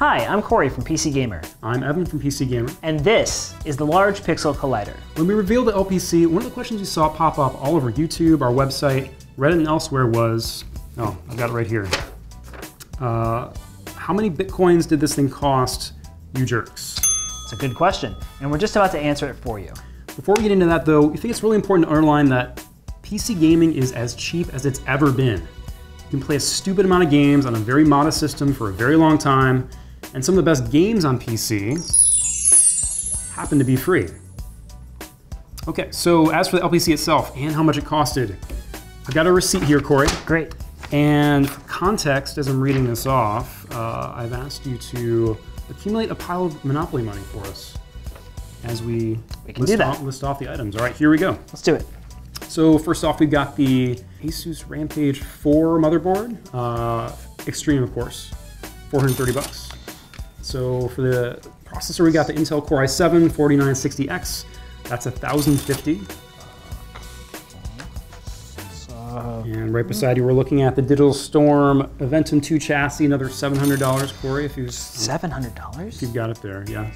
Hi, I'm Cory from PC Gamer, I'm Evan from PC Gamer. and this is the Large Pixel Collider. When we revealed the LPC, one of the questions we saw pop up all over YouTube, our website, Reddit, and elsewhere was, oh, I've got it right here. Uh, how many bitcoins did this thing cost, you jerks? It's a good question, and we're just about to answer it for you. Before we get into that though, we think it's really important to underline that PC gaming is as cheap as it's ever been. You can play a stupid amount of games on a very modest system for a very long time, and some of the best games on PC happen to be free. Okay, so as for the LPC itself and how much it costed, I've got a receipt here, Cory. Great. And for context, as I'm reading this off, uh, I've asked you to accumulate a pile of Monopoly money for us as we, We can list, do that. Off, list off the items. All right, here we go. Let's do it. So first off, we've got the Asus Rampage 4 motherboard, uh, Extreme, of course, 430 bucks. So for the processor, we got the Intel Core i7 4960X. That's 1050. And right beside you, we're looking at the Digital Storm Aventum 2 chassis, another $700, Cory, if, you, if Seven hundred dollars. you've got it there. Yeah.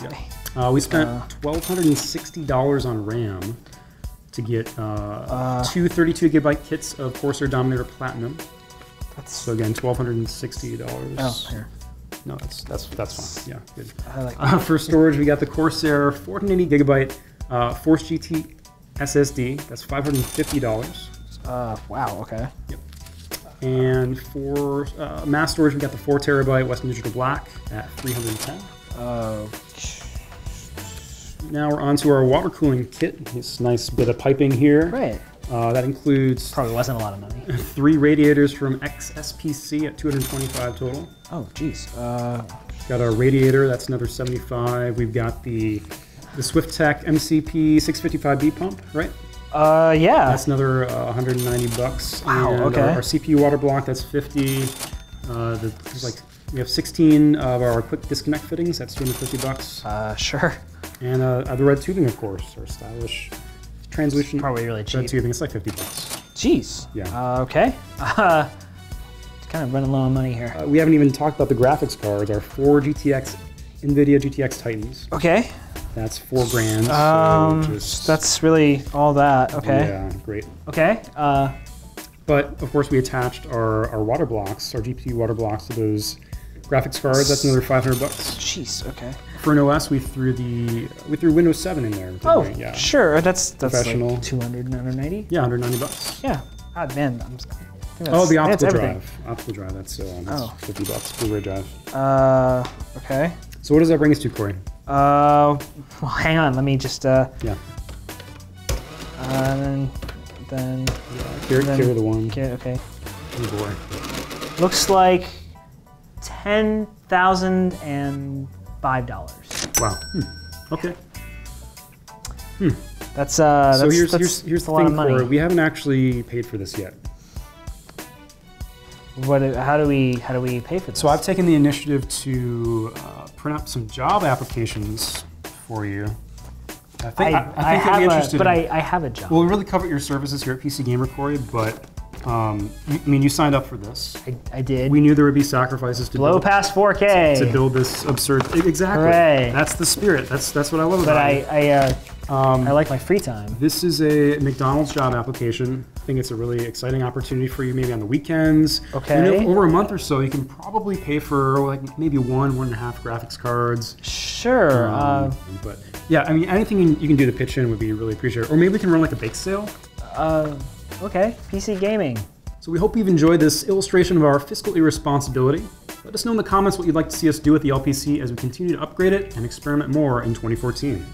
Okay. Uh, we spent $1,260 on RAM to get uh, two 32 gigabyte kits of Corsair Dominator Platinum. That's So again, $1,260. oh here. No, that's that's that's fine. Yeah, good. I like Uh, for storage, we got the Corsair 480 gigabyte uh, Force GT SSD. That's $550. Uh, wow. Okay. Yep. And for uh, mass storage, we got the 4 terabyte Western Digital Black at 310. Uh, Now we're on to our water cooling kit. This nice bit of piping here. great. Uh, that includes Probably wasn't a lot of money. three radiators from XSPC at 225 total. Oh, geez. Uh, Got our radiator, that's another 75. We've got the the Swiftech MCP 655B pump, right? uh, yeah. That's another uh, 190 bucks. Wow, And okay. Our, our CPU water block, that's 50. Uh, the, like we have 16 of our quick disconnect fittings. That's 250 bucks. Uh, sure. And uh, the red tubing, of course, our stylish translucent Probably really cheap. think It's like 50 bucks. Jeez. Yeah. Uh, okay. Uh, it's kind of running low on money here. Uh, we haven't even talked about the graphics cards. Our four GTX NVIDIA GTX Titans. Okay. That's four grand. so Um, just- that's really all that. Okay. Yeah, great. Okay. Uh, But of course, we attached our, our water blocks, our GPU water blocks to those graphics cards. That's another 500 bucks. jeez. Okay. For an OS, we threw the we threw Windows 7 in there. Oh, we? yeah, sure. That's that's Professional. like 200, 990. yeah, 190 bucks. Yeah. God, man. I'm, think Oh, the optical drive. Optical drive. That's, uh, that's Oh. 50 bucks. Blu-ray drive. Uh, okay. So what does that bring us to, Cory? Uh, well, hang on. Let me just uh, Yeah. uh then then Here, then- here are the one. okay. Okay. Oh boy. Looks like ten thousand and five dollars. Wow. Hmm. Okay. That's uh. so that's, here's that's, here's here's a lot thing, of money. Cory. We haven't actually paid for this yet. What? How do we? How do we pay for this? So I've taken the initiative to uh, print up some job applications for you. I think, I, I think you'll have be a, interested. but in- I, I have a job. Well, we really cover your services here at PC Gamer, Cory, but um, you, I mean, you signed up for this. I, I did. We knew there would be sacrifices to Blow build, past 4K. to build this absurd. Exactly. Hooray. That's the spirit. That's that's what I love but about I it. I, uh, Um, I like my free time. This is a McDonald's job application. I think it's a really exciting opportunity for you, maybe on the weekends. Okay. You know, over a month or so, you can probably pay for like maybe one, one and a half graphics cards. Sure. Um, uh, but yeah, I mean, anything you you can do to pitch in would be really appreciated. Or maybe we can run like a bake sale. uh, okay. PC gaming. So we hope you've enjoyed this illustration of our fiscal irresponsibility. Let us know in the comments what you'd like to see us do with the LPC as we continue to upgrade it and experiment more in 2014.